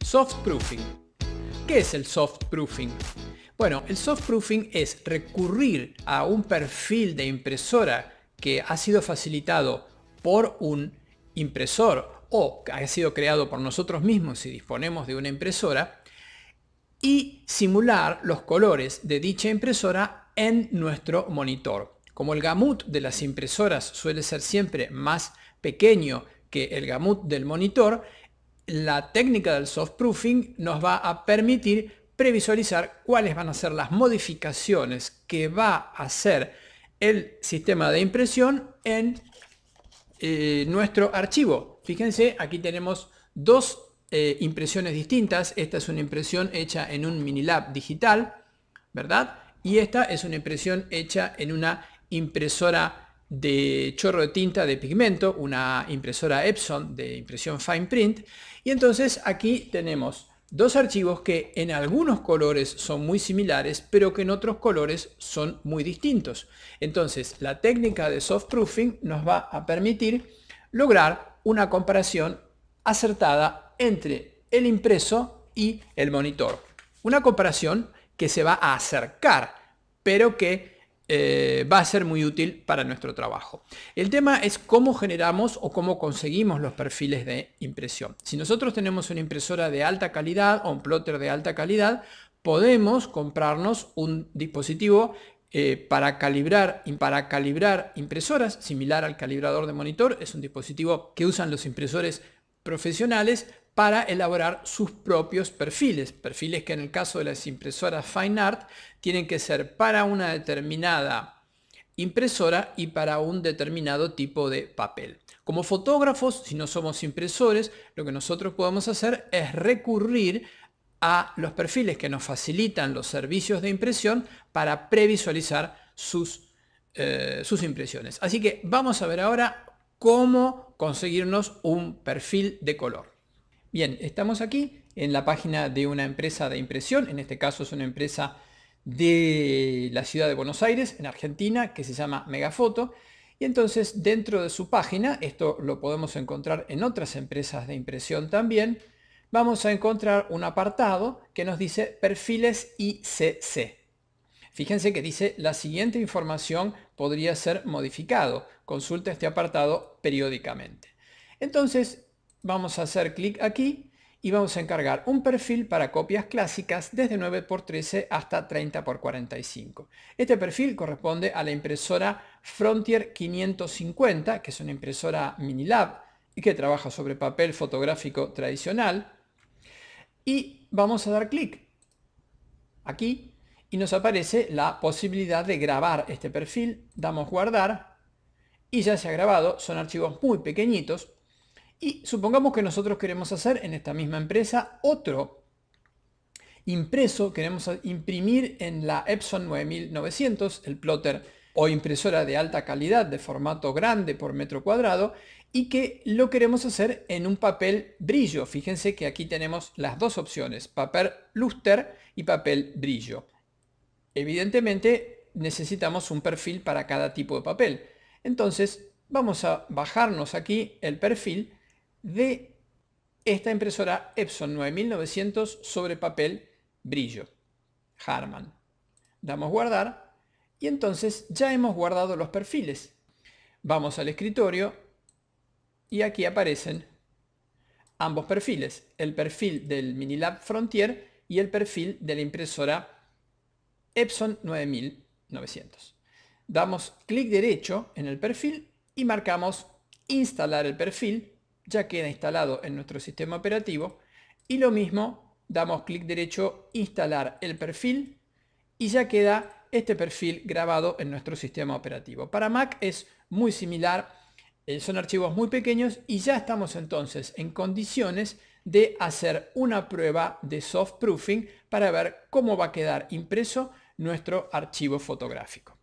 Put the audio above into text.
Soft proofing. ¿Qué es el soft proofing? Bueno, el soft proofing es recurrir a un perfil de impresora que ha sido facilitado por un impresor o que ha sido creado por nosotros mismos si disponemos de una impresora y simular los colores de dicha impresora en nuestro monitor. Como el gamut de las impresoras suele ser siempre más pequeño que el gamut del monitor, la técnica del soft proofing nos va a permitir previsualizar cuáles van a ser las modificaciones que va a hacer el sistema de impresión en eh, nuestro archivo. Fíjense, aquí tenemos dos eh, impresiones distintas. Esta es una impresión hecha en un Minilab digital, ¿verdad? Y esta es una impresión hecha en una impresora de chorro de tinta de pigmento, una impresora Epson de impresión fine print. Y entonces aquí tenemos dos archivos que en algunos colores son muy similares, pero que en otros colores son muy distintos. Entonces la técnica de soft proofing nos va a permitir lograr una comparación acertada entre el impreso y el monitor. Una comparación que se va a acercar, pero que eh, va a ser muy útil para nuestro trabajo. El tema es cómo generamos o cómo conseguimos los perfiles de impresión. Si nosotros tenemos una impresora de alta calidad o un plotter de alta calidad, podemos comprarnos un dispositivo eh, para, calibrar, para calibrar impresoras, similar al calibrador de monitor. Es un dispositivo que usan los impresores profesionales para elaborar sus propios perfiles. Perfiles que en el caso de las impresoras Fine Art tienen que ser para una determinada impresora y para un determinado tipo de papel. Como fotógrafos, si no somos impresores, lo que nosotros podemos hacer es recurrir a los perfiles que nos facilitan los servicios de impresión para previsualizar sus, eh, sus impresiones. Así que vamos a ver ahora cómo conseguirnos un perfil de color. Bien, estamos aquí en la página de una empresa de impresión, en este caso es una empresa de la ciudad de Buenos Aires, en Argentina, que se llama Megafoto. Y entonces dentro de su página, esto lo podemos encontrar en otras empresas de impresión también, vamos a encontrar un apartado que nos dice perfiles ICC. Fíjense que dice la siguiente información podría ser modificado. Consulta este apartado periódicamente. Entonces vamos a hacer clic aquí y vamos a encargar un perfil para copias clásicas desde 9x13 hasta 30x45. Este perfil corresponde a la impresora Frontier 550, que es una impresora Minilab y que trabaja sobre papel fotográfico tradicional. Y vamos a dar clic aquí y nos aparece la posibilidad de grabar este perfil. Damos guardar y ya se ha grabado. Son archivos muy pequeñitos y supongamos que nosotros queremos hacer en esta misma empresa otro impreso, queremos imprimir en la Epson 9900, el plotter o impresora de alta calidad de formato grande por metro cuadrado y que lo queremos hacer en un papel brillo. Fíjense que aquí tenemos las dos opciones, papel luster y papel brillo. Evidentemente necesitamos un perfil para cada tipo de papel. Entonces vamos a bajarnos aquí el perfil de esta impresora Epson 9900 sobre papel brillo. Harman. Damos guardar y entonces ya hemos guardado los perfiles. Vamos al escritorio y aquí aparecen ambos perfiles, el perfil del Minilab Frontier y el perfil de la impresora Epson 9900. Damos clic derecho en el perfil y marcamos instalar el perfil ya queda instalado en nuestro sistema operativo y lo mismo damos clic derecho instalar el perfil y ya queda este perfil grabado en nuestro sistema operativo. Para Mac es muy similar, eh, son archivos muy pequeños y ya estamos entonces en condiciones de hacer una prueba de soft proofing para ver cómo va a quedar impreso nuestro archivo fotográfico.